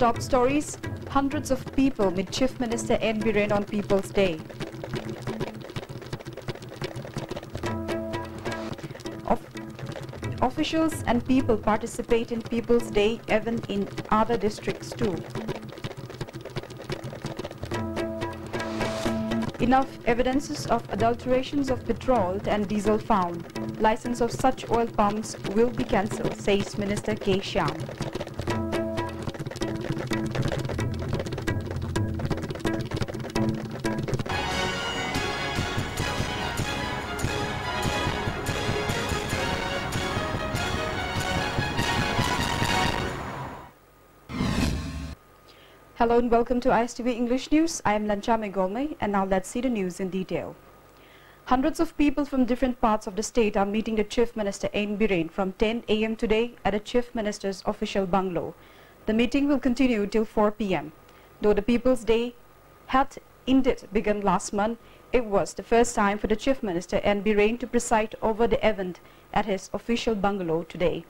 top stories, hundreds of people meet Chief Minister N. Biren on People's Day. Of officials and people participate in People's Day even in other districts too. Enough evidences of adulterations of petrol and diesel found. License of such oil pumps will be cancelled, says Minister K. Shyam. Hello and welcome to ISTV English News. I am Lanchame Golme and now let's see the news in detail. Hundreds of people from different parts of the state are meeting the Chief Minister N. Biren from 10 a.m. today at the Chief Minister's official bungalow. The meeting will continue till 4 p.m. Though the People's Day had indeed begun last month, it was the first time for the Chief Minister N. Biren to preside over the event at his official bungalow today.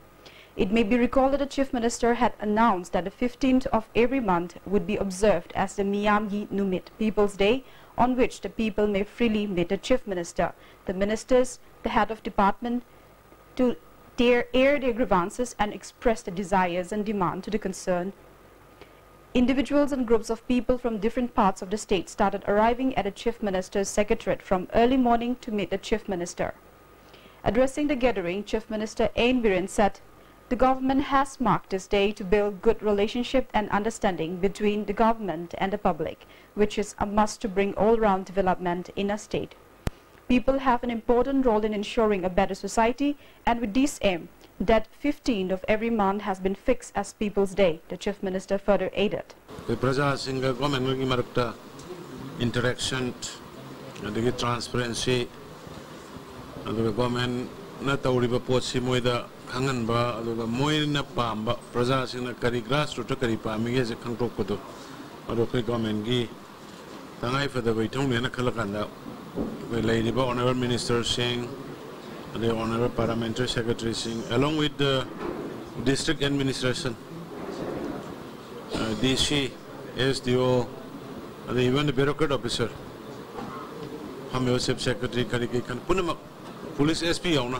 It may be recalled that the Chief Minister had announced that the 15th of every month would be observed as the Meeyamgi Numit People's Day, on which the people may freely meet the Chief Minister, the ministers, the head of department, to air their grievances and express their desires and demand to the concerned. Individuals and groups of people from different parts of the state started arriving at the Chief Minister's secretariat from early morning to meet the Chief Minister. Addressing the gathering, Chief Minister N. Biren said, the government has marked this day to build good relationship and understanding between the government and the public, which is a must to bring all-round development in a state. People have an important role in ensuring a better society, and with this aim, that 15th of every month has been fixed as People's Day, the Chief Minister further added. interaction transparency government खंगनबा अदुगा Moyna Pamba प्रजा सिंह करी grass root करी पामिगे से खंगटोक को दो और कोई government की तंगाई फदा भाई ठोंग लेना खला कांदा कोई लेडीबा honourable minister Singh the honorable parliamentary secretary Singh along with the district administration uh, DC, SDO, and even the bureaucrat officer, हम योसेफ सेक्रेटरी करी गई खन पुलिस एसपी आओ ना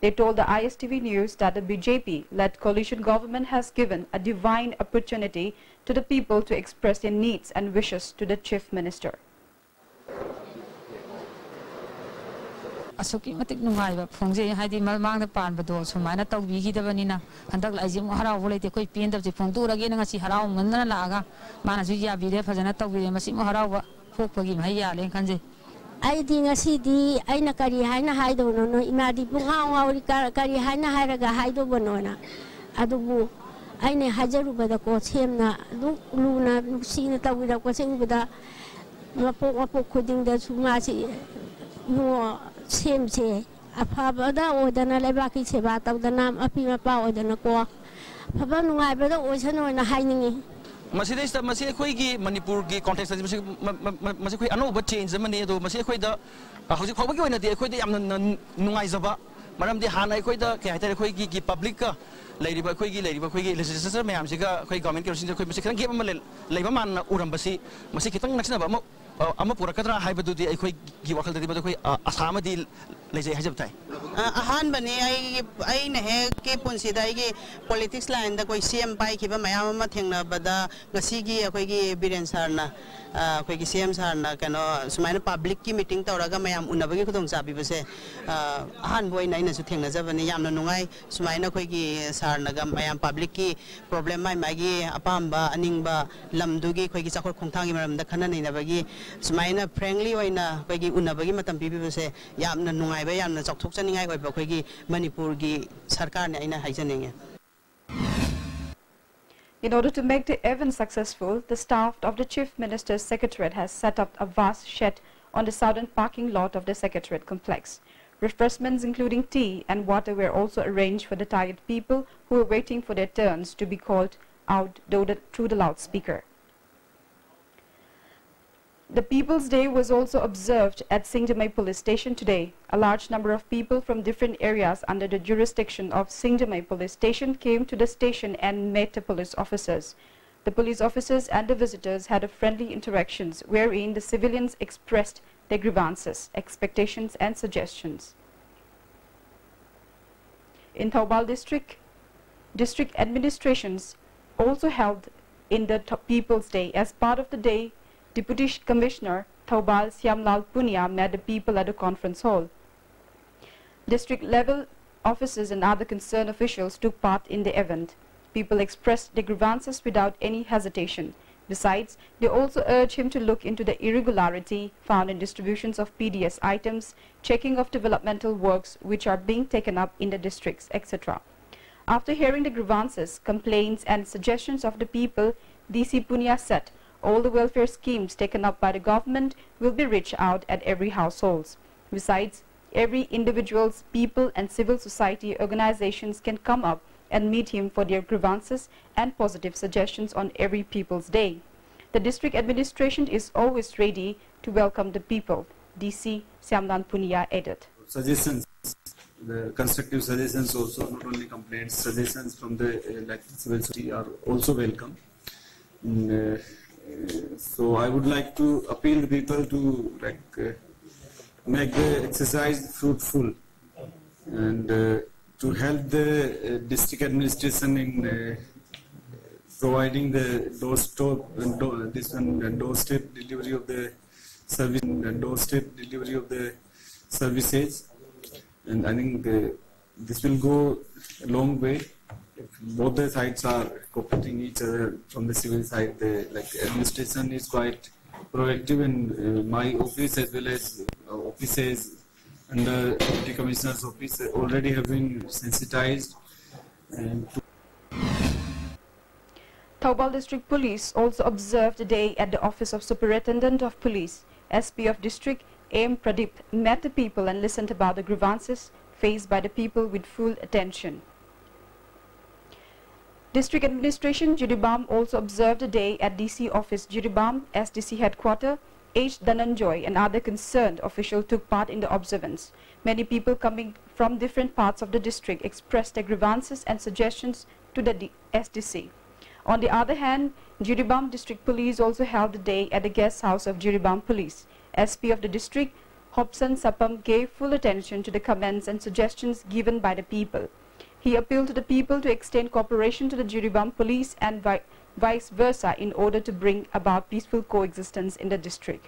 They told the ISTV News that the BJP-led coalition government has given a divine opportunity to the people to express their needs and wishes to the Chief Minister. ꯑꯁꯨꯛꯀꯤ ꯃꯇꯤꯛ ꯅꯨꯡꯉꯥꯏꯕ ꯐꯣꯡꯖꯩ ꯍꯥꯏꯗꯤ ꯃꯃꯥꯡꯗ ꯄꯥꯟꯕꯗꯣ ꯁꯨꯃꯥꯏꯅ ꯇꯧꯕꯤꯈꯤꯗꯕꯅꯤꯅ ꯍꯟꯗꯛ ꯑꯩꯁꯦ ꯑꯃꯨꯛ ꯍꯔꯥꯎꯕ ꯂꯩꯇꯦ ꯑꯩꯈꯣꯏ ꯄꯦꯟꯗꯕꯁꯦ ꯐꯣꯡꯗꯣꯛꯑꯒꯦꯅ ꯉꯁꯤ ꯍꯔꯥꯎꯃꯟꯗꯅ ꯂꯥꯛꯑꯒ ꯃꯥꯅꯁꯨ ꯌꯥꯕꯤꯔꯦ ꯐꯖꯅ ꯇꯧꯕꯤꯔꯦ ꯃꯁꯤꯃꯨꯛ ꯍꯔꯥꯎꯕ ꯄꯣꯛꯄꯒꯤ ꯃꯍꯩ ꯌꯥꯜꯂꯦꯅ ꯈꯟꯖꯩ ꯑꯩꯗꯤ ꯉꯁꯤꯗꯤ ꯑꯩꯅ ꯀꯔꯤ ꯍꯥꯏꯅ ꯍꯥꯏꯗꯧꯕꯅꯣ ꯏꯃꯥꯗꯤ ꯄꯨꯡꯉꯥꯎ ꯉꯥꯎꯔꯤ ꯀꯔꯤ ꯍꯥꯏꯅ ꯍꯥꯏꯔꯒ ꯍꯥꯏꯗꯧꯕꯅꯣꯅ ꯑꯗꯨꯕꯨ ꯑꯩꯅ ꯍꯥꯏꯖꯔꯨꯕꯗꯀꯣ ꯁꯦꯝꯅ ꯑꯗꯨꯛ ꯂꯨꯅ ꯅꯨꯡꯁꯤꯅ ꯇꯧꯕꯤꯔꯛꯄꯁꯦ ꯎꯕꯗ ꯃꯄꯣꯛ ꯃꯄꯣꯛ ꯈꯨꯗꯤꯡꯗꯁꯨ ꯃꯥꯁꯤ ꯁꯦꯝꯁꯦ ꯑꯐꯕꯗ ꯑꯣꯏꯗꯅ ꯂꯩꯕꯥꯛꯀꯤ ꯁꯦꯕꯥ ꯇꯧꯗꯅ ꯃꯄꯤ ꯃꯄꯥ ꯑꯣꯏꯗꯅꯀꯣ ꯑꯐꯕ ꯅꯨꯡꯉꯥꯏꯕꯗ ꯑꯣꯏꯁꯅꯣꯅ ꯍꯥꯏꯅꯤꯡꯉꯤ ꯃꯁꯤꯗꯩꯁꯤꯗ ꯃꯁꯤ ꯑꯩꯈꯣꯏꯒꯤ ꯃꯅꯤꯄꯨꯔꯒꯤ ꯀꯣꯟꯇꯦꯛꯁꯇꯗꯤ ꯃꯁꯤ ꯃꯁꯤ ꯑꯩꯈꯣꯏ ꯑꯅꯧꯕ ꯆꯦꯟꯖ ꯑꯃꯅꯤ ꯑꯗꯣ ꯃꯁꯤ ꯑꯩꯈꯣꯏꯗ ꯍꯧꯖꯤꯛ ꯐꯥꯎꯕꯒꯤ ꯑꯣꯏꯅꯗꯤ ꯑꯩꯈꯣꯏꯗ ꯌꯥꯝꯅ ꯅꯨꯡꯉꯥꯏꯖꯕ ꯃꯔꯝꯗꯤ ꯍꯥꯟꯅ ꯑꯩꯈꯣꯏꯗ ꯀꯩ ꯍꯥꯏꯇꯥꯔꯦ ꯑꯩꯈꯣꯏꯒꯤ ꯄꯕ꯭ꯂꯤꯛꯀ ꯂꯩꯔꯤꯕ ꯑꯩꯈꯣꯏꯒꯤ ꯂꯩꯔꯤꯕ ꯑꯩꯈꯣꯏꯒꯤ ꯂꯦꯖꯤꯁꯂꯦꯆꯔ ꯃꯌꯥꯝꯁꯤꯒ ꯑꯩꯈꯣꯏ ꯒꯚꯔꯟꯃꯦꯟꯠ ꯀꯩꯅꯣꯁꯤꯡꯁꯦ ꯑꯩꯈꯣꯏ ꯃꯁꯤ ꯈꯤꯇꯪ ꯒꯦꯞ ꯑꯃ ꯂꯩꯕ ꯃꯥꯟꯅ ꯎꯔꯝꯕꯁꯤ ꯃꯁꯤ ꯈꯤꯇꯪ ꯅꯛꯁꯤꯟꯅꯕ ꯑꯃ ꯑꯃ ꯄꯨꯔꯛꯀꯗ꯭ꯔꯥ ꯍꯥꯏꯕꯗꯨꯗꯤ ꯑꯩꯈꯣꯏꯒꯤ ꯋꯥꯈꯜꯗꯗꯤ ꯃꯗꯨ ꯑꯩꯈꯣꯏ ꯑꯁꯥ ꯑꯃꯗꯤ ꯂꯩꯖꯩ ꯍꯥꯏꯖꯕ ꯇꯥꯏ अहमने के पुनसीदे पोलिटिक्स लाइन कोई सेम पाइब मैम थेंबद बीरें सार अखोगी सेम सार कनो सूमायन पब्लिक की मीटिंग तौर मैम उनबी खुदचाबीबे अहमु थेंजबने नाई सूमायन अखोगी सार मैम पब्लिक की प्रॉब्लम माई माई अपाब अनिंग लमदुगी अखोगी चौखट खोथा खन नई सूमायन फ्रेंकली उनबी पीबीबे नाइब चौथोचनी ꯃꯔꯝꯗ ꯈꯟꯅ ꯅꯩꯅꯕꯒꯤ ꯁꯨꯃꯥꯏꯅ ꯐ꯭ꯔꯦꯡꯂꯤ ꯑꯣꯏꯅ ꯑꯩꯈꯣꯏꯒꯤ ꯎꯅꯕꯒꯤ ꯃꯇꯝ ꯄꯤꯕꯤꯕꯁꯦ ꯌꯥꯝꯅ ꯅꯨꯡꯉꯥꯏꯕ ꯌꯥꯝꯅ ꯆꯥꯎꯊꯣꯛꯆꯅꯤꯡꯉꯥꯏ ꯑꯣꯏꯕ ꯑꯩꯈꯣꯏꯒꯤ ꯃꯅꯤꯄꯨꯔꯒꯤ ꯁꯔꯀꯥꯔꯅꯦ ꯑꯩꯅ ꯍꯥꯏꯖꯅꯤꯡꯉꯦ In order to make the event successful, the staff of the Chief Minister's Secretariat has set up a vast shed on the southern parking lot of the Secretariat complex. Refreshments including tea and water were also arranged for the tired people who were waiting for their turns to be called out through the loudspeaker. The People's Day was also observed at Singjamei Police Station today. A large number of people from different areas under the jurisdiction of Singjamei Police Station came to the station and met the police officers. The police officers and the visitors had a friendly interactions wherein the civilians expressed their grievances, expectations and suggestions. In Thoubal district, district administrations also held in the People's Day as part of the day Deputy Commissioner Thoubal Shyamlal Punia met the people at the conference hall. District level officers and other concerned officials took part in the event. People expressed their grievances without any hesitation. Besides, they also urged him to look into the irregularity found in distributions of PDS items, checking of developmental works which are being taken up in the districts, etc. After hearing the grievances, complaints and suggestions of the people, DC Punia said all the welfare schemes taken up by the government will be reached out at every household. Besides, every individual's people and civil society organizations can come up and meet him for their grievances and positive suggestions on every People's Day. The district administration is always ready to welcome the people, DC Shyamlal Punia added. Suggestions, the constructive suggestions also, not only complaints, suggestions from the uh, like civil society are also welcome. Mm, uh, so I would like to appeal the people to like uh, make the exercise fruitful and uh, to help the uh, district administration in providing the doorstep door, this one doorstep delivery of the service doorstep delivery of the services. And I think this will go a long way both the sides are cooperating each other from the civil side. The like administration is quite proactive, and uh, my office as well as uh, offices and the deputy commissioner's office already have been sensitized. And Thoubal District Police also observed the day at the Office of Superintendent of Police. SP of District A.M. Pradip met the people and listened about the grievances faced by the people with full attention. District Administration Jiribam also observed a day at DC office Jiribam, SDC headquarters. H. Dananjoy and other concerned officials took part in the observance. Many people coming from different parts of the district expressed their grievances and suggestions to the D SDC. On the other hand, Jiribam District Police also held a day at the guest house of Jiribam Police. SP of the district, Hobson Sapam gave full attention to the comments and suggestions given by the people. He appealed to the people to extend cooperation to the Jiribam police and vi vice versa in order to bring about peaceful coexistence in the district.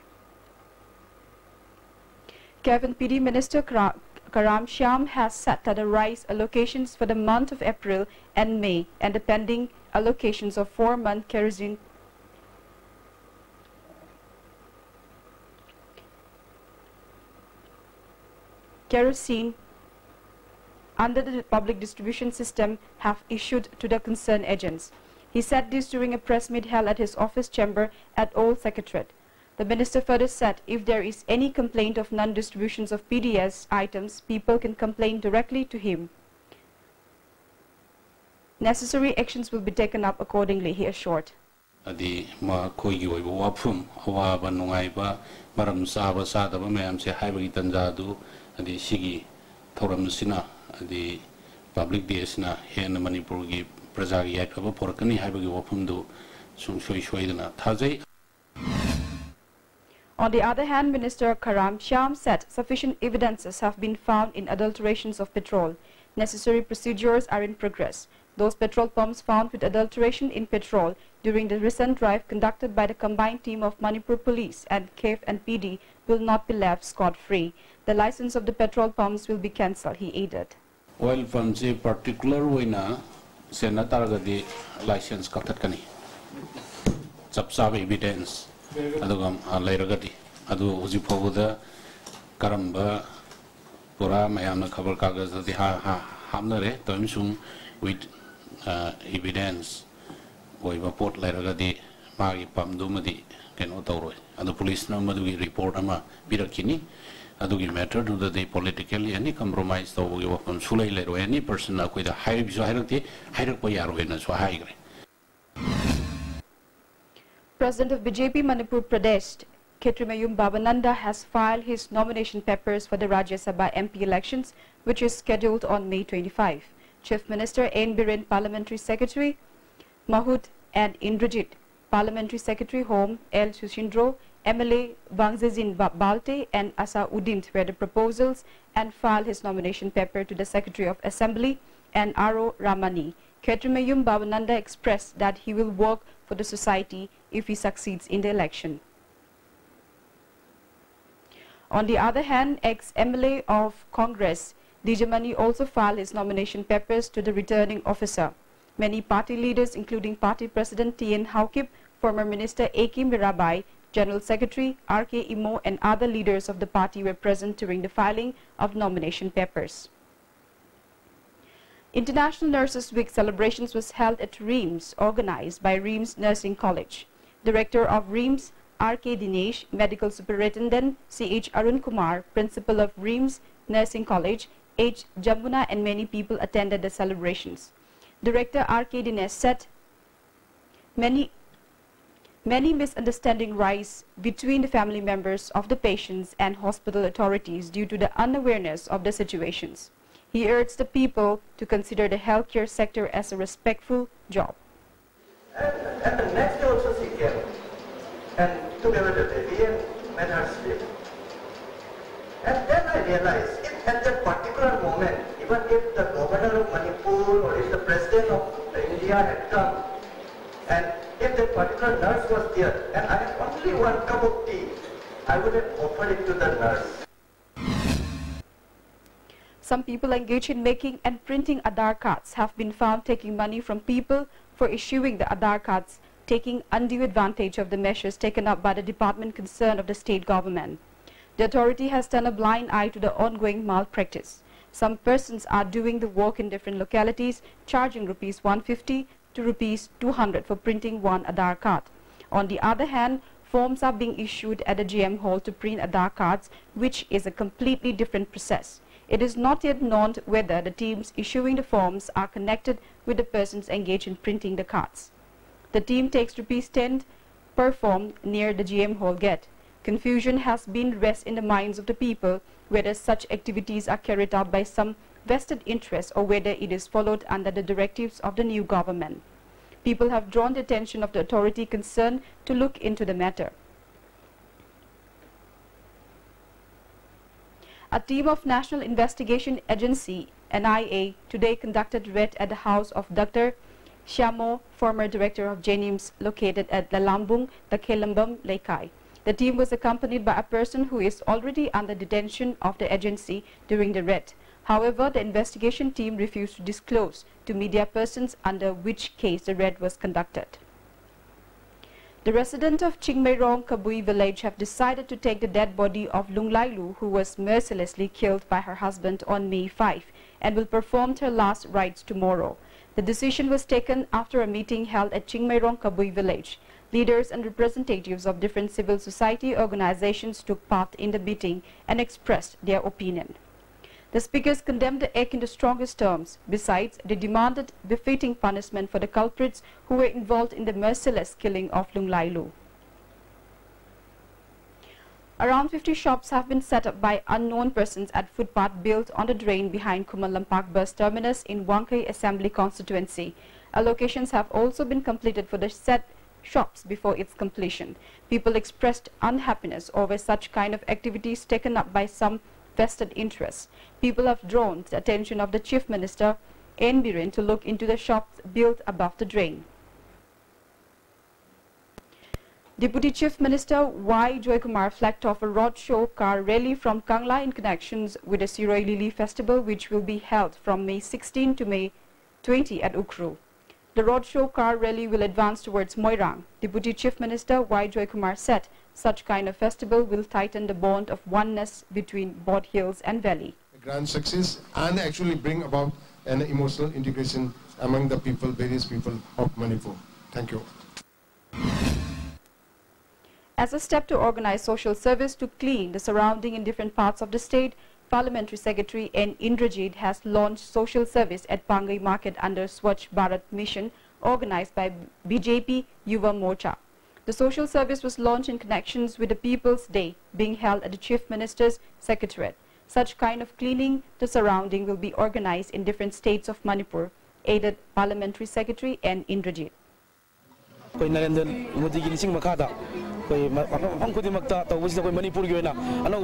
Kevin PD Minister Karam Shyam has said that the rice allocations for the month of April and May and the pending allocations of four-month kerosene kerosene under the public distribution system have issued to the concerned agents. He said this during a press meet held at his office chamber at Old Secretariat. The minister further said if there is any complaint of non-distributions of PDS items, people can complain directly to him. Necessary actions will be taken up accordingly, he assured. adi ma khoi gi oi wa phum awa ba ba maram sa ba sa ba mayam se hai ba gi adi sigi thoram sina On the other hand, Minister Karam Shyam said sufficient evidences have been found in adulterations of petrol. Necessary procedures are in progress. Those petrol pumps found with adulteration in petrol during the recent drive conducted by the combined team of Manipur Police and CAF and PD will not be left scot-free. The license of the petrol pumps will be cancelled, he added. ꯑꯣꯏꯜ ꯄꯝꯁꯦ particular ꯑꯣꯏꯅ ꯁꯦꯟꯅ ꯇꯥꯔꯒꯗꯤ licence ꯀꯛꯊꯠꯀꯅꯤ ꯆꯞ ꯆꯥꯕ evidence ꯑꯗꯨꯒ ꯂꯩꯔꯒꯗꯤ ꯑꯗꯨ ꯍꯧꯖꯤꯛ ꯐꯥꯎꯕꯗ ꯀꯔꯝꯕ ꯄꯨꯔꯥ ꯃꯌꯥꯝꯅ ꯈꯕꯔ ꯀꯥꯒꯖꯗꯗꯤ ꯍꯥꯞꯅꯔꯦ ꯑꯃꯁꯨꯡ ꯋꯤꯠ ꯏꯕꯤꯗꯦꯟꯁ ꯑꯣꯏꯕ ꯄꯣꯠ ꯂꯩꯔꯒꯗꯤ ꯃꯥꯒꯤ ꯄꯝꯗꯨꯃꯗꯤ ꯀꯩꯅꯣ ꯇꯧꯔꯣꯏ ꯑꯗꯣ ꯄꯨꯂꯤꯁꯅ ꯃꯗꯨꯒꯤ ꯔꯤꯄꯣꯔꯠ ꯑꯃ ꯄꯤꯔꯛꯈꯤꯅꯤ ꯑꯗꯨꯒꯤ ꯃꯦꯇꯔꯗꯨꯗꯗꯤ ꯄꯣꯂꯤꯇꯤꯀꯦꯜꯂꯤ ꯑꯦꯅꯤ ꯀꯝꯄ꯭ꯔꯣꯃꯥꯏꯁ ꯇꯧꯕꯒꯤ ꯋꯥꯐꯝ ꯁꯨꯂꯩ ꯂꯩꯔꯣꯏ ꯑꯦꯅꯤ ꯄꯔꯁꯟꯅ ꯑꯩꯈꯣꯏꯗ ꯍꯥꯏꯔꯤꯕꯁꯨ ꯍꯥꯏꯔꯛꯇꯦ ꯍꯥꯏꯔꯛꯄ ꯌꯥꯔꯣꯏꯅꯁꯨ ꯍꯥꯏꯈ꯭ꯔꯦ President of BJP Manipur Pradesh, Khetrimayum Babananda has filed his nomination papers for the Rajya Sabha MP elections, which is scheduled on May 25. Chief Minister N. Biren Parliamentary Secretary Mahud and Indrajit Parliamentary Secretary Home L. Sushindro, MLA Vungzagin Valte and Asa Udint read the proposals and filed his nomination paper to the Secretary of Assembly and Aro Ramani. Khetrimayum Babananda expressed that he will work for the society if he succeeds in the election. On the other hand, ex-MLA of Congress, Dijamani also filed his nomination papers to the returning officer. Many party leaders, including Party President T.N. Haokip, former Minister A.K. Mirabai, General Secretary R.K. Imo, and other leaders of the party were present during the filing of nomination papers. International Nurses Week celebrations was held at RIMS, organized by RIMS Nursing College. Director of RIMS, R.K. Dinesh, Medical Superintendent C.H. Arun Kumar, Principal of RIMS Nursing College, H. Jambuna and many people attended the celebrations. Director R.K. Dinesh said many Many misunderstandings rise between the family members of the patients and hospital authorities due to the unawareness of the situations. He urged the people to consider the healthcare sector as a respectful job. And, and the next day also she came. And together with the and met her sleep. And then I realized if at that particular moment, even if the governor of Manipur or if the president of India had come, and if that particular nurse was there, and I had only one cup of tea, I would have offered it to the nurse. Some people engaged in making and printing Aadhaar cards have been found taking money from people for issuing the Aadhaar cards, taking undue advantage of the measures taken up by the department concerned of the state government. The authority has turned a blind eye to the ongoing malpractice. Some persons are doing the work in different localities, charging rupees 150 to rupees 200 for printing one Aadhaar card. On the other hand, forms are being issued at the GM hall to print Aadhaar cards, which is a completely different process. It is not yet known whether the teams issuing the forms are connected with the persons engaged in printing the cards. The team takes rupees 10 per form near the GM hall gate. Confusion has been raised in the minds of the people whether such activities are carried out by some vested interest or whether it is followed under the directives of the new government. People have drawn the attention of the authority concerned to look into the matter. A team of National Investigation Agency, NIA, today conducted raid at the house of Dr. Shyamo, former director of JNIMS, located at Lalambung, the Kelambam, Lekai. The team was accompanied by a person who is already under detention of the agency during the raid. However, the investigation team refused to disclose to media persons under which case the raid was conducted. The residents of Chingmeirong Kabui village have decided to take the dead body of lung Lunglailu, who was mercilessly killed by her husband on May 5, and will perform her last rites tomorrow. The decision was taken after a meeting held at Chingmeirong Kabui village. Leaders and representatives of different civil society organizations took part in the meeting and expressed their opinion. The speakers condemned the act in the strongest terms. Besides, they demanded befitting punishment for the culprits who were involved in the merciless killing of Lung Lai Lailu. Around 50 shops have been set up by unknown persons at footpath built on the drain behind Khumanlampak bus terminus in Wangkhei Assembly constituency. Allocations have also been completed for the set shops before its completion. People expressed unhappiness over such kind of activities taken up by some vested interests. People have drawn the attention of the Chief Minister, N. Biren, to look into the shops built above the drain. Deputy Chief Minister Y. Joykumar flagged off a roadshow car rally from Kangla in connections with the Shirui Lily Festival, which will be held from May 16 to May 20 at Ukhrul. The roadshow car rally will advance towards Moirang. Deputy Chief Minister Y. Joykumar said such kind of festival will tighten the bond of oneness between both Hills and Valley. A grand success and actually bring about an emotional integration among the people, various people of Manipur. Thank you. As a step to organize social service to clean the surrounding in different parts of the state, Parliamentary Secretary N. Indrajit has launched social service at Pangai Market under Swachh Bharat Mission organized by BJP Yuva Morcha. The social service was launched in connections with the People's Day being held at the Chief Minister's Secretariat. Such kind of cleaning the surrounding will be organized in different states of Manipur, aided Parliamentary Secretary N. Indrajit. कोई मफम खुद मनपुर की अनौब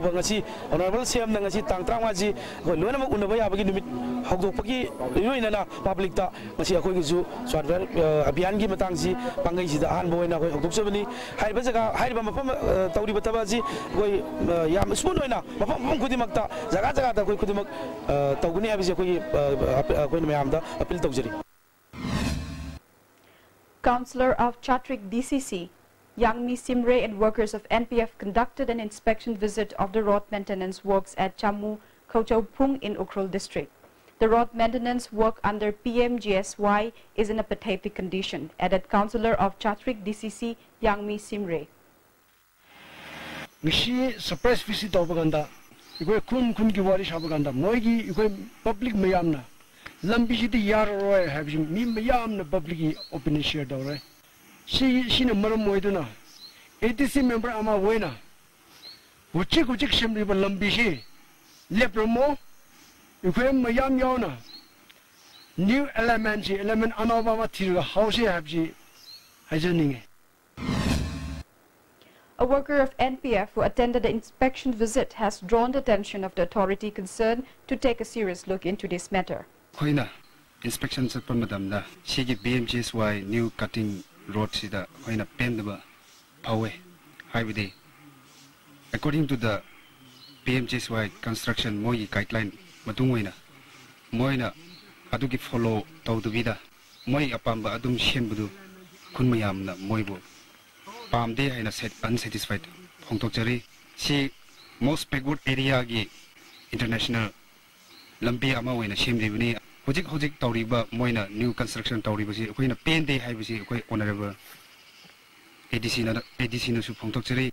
honourable same तंग त्रासी लोनम उनब याबी हौदोपी लोनना अभियान की मतंगी पागैसी अहम हौदोचबनी जगह मफम तौरीब तब अखोई स्मूथ होना मफम मफम खुद जगह जगह अखोई खुद तौगनी मैम अपील तौजरी। Councillor of Chatrik DCC, Yangmi Simre and workers of NPF conducted an inspection visit of the road maintenance works at Chamu Kochaupung in Ukhrul district. The road maintenance work under PMGSY is in a pathetic condition, added Councillor of Chatrik DCC, Yangmi Simre. ngisi surprise visit tawba ganda ikoi kun kun ki wari shaba ganda moi gi ikoi public mayam na lambi si di yar roy have mi mayam na public opinion share ATC member ama lambi mayam new element element have A worker of NPF who attended the inspection visit has drawn the attention of the authority concerned to take a serious look into this matter. Khoina inspection sa pamadam na. PMGSY new cutting रोडसीदा अखोना पेंदब फवे हाइबदे according to the PMJSY construction moi guideline matungwena moina adugi follow tawdubida moi apamba adum shenbudu kunmayamna moibu pamde aina set unsatisfied phongtokchari si most backward area gi international lambi ama wena shemdibni backward ꯑꯦꯔꯤꯌꯥꯒꯤ international ꯂꯝꯕꯤ ꯑꯃ ꯑꯣꯏꯅ ꯁꯦꯝꯂꯤꯕꯅꯤ ꯍꯧꯖꯤꯛ ꯍꯧꯖꯤꯛ ꯇꯧꯔꯤꯕ ꯃꯣꯏꯅ new construction ꯇꯧꯔꯤꯕꯁꯤ ꯑꯩꯈꯣꯏꯅ ꯄꯦꯟꯗꯦ ꯍꯥꯏꯕꯁꯤ ꯑꯩꯈꯣꯏ ꯑꯣꯅꯔꯦꯕꯜ ꯑꯦ ꯗꯤ ꯁꯤꯅ ꯑꯦ ꯗꯤ ꯁꯤꯅꯁꯨ ꯐꯣꯡꯗꯣꯛꯆꯔꯤ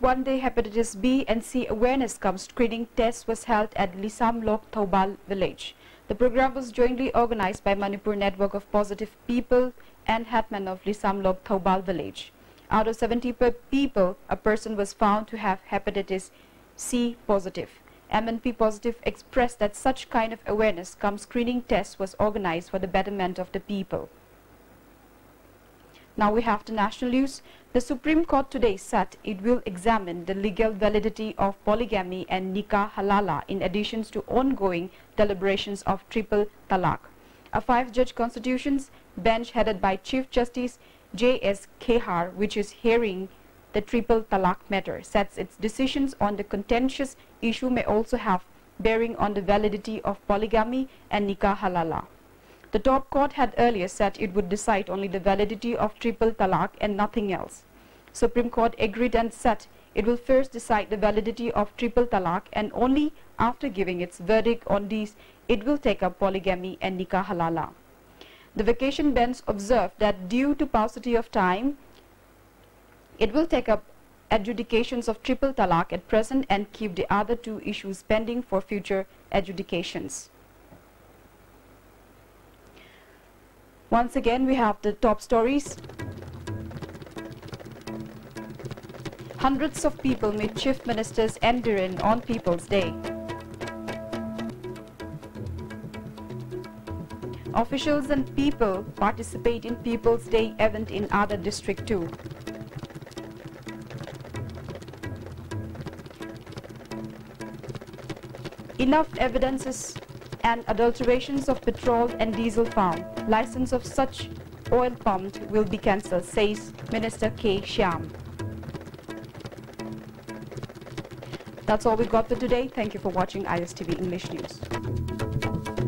One day hepatitis B and C awareness cum screening test was held at Lisam Lok Thobal village. The program was jointly organized by Manipur Network of Positive People and Hetman of Lisam Lok Thobal village. Out of 70 people, a person was found to have hepatitis C positive. MNP Positive expressed that such kind of awareness cum screening test was organized for the betterment of the people. Now we have the national news. The Supreme Court today said it will examine the legal validity of polygamy and nikah halala in addition to ongoing deliberations of triple talaq. A five-judge constitutions bench headed by Chief Justice J.S. Khehar, which is hearing the triple talaq matter, sets its decisions on the contentious issue may also have bearing on the validity of polygamy and nikah halala. The top court had earlier said it would decide only the validity of triple talaq and nothing else. Supreme Court agreed and said it will first decide the validity of triple talaq and only after giving its verdict on these it will take up polygamy and nikah halala. The vacation bench observed that due to paucity of time, it will take up adjudications of triple talaq at present and keep the other two issues pending for future adjudications. Once again, we have the top stories. Hundreds of people meet Chief Ministers and Biren on People's Day. Officials and people participate in People's Day event in other district too. Enough evidences and adulterations of petrol and diesel found. License of such oil pumped will be cancelled, says Minister K. Shyam. That's all we've got for today. Thank you for watching ISTV English News.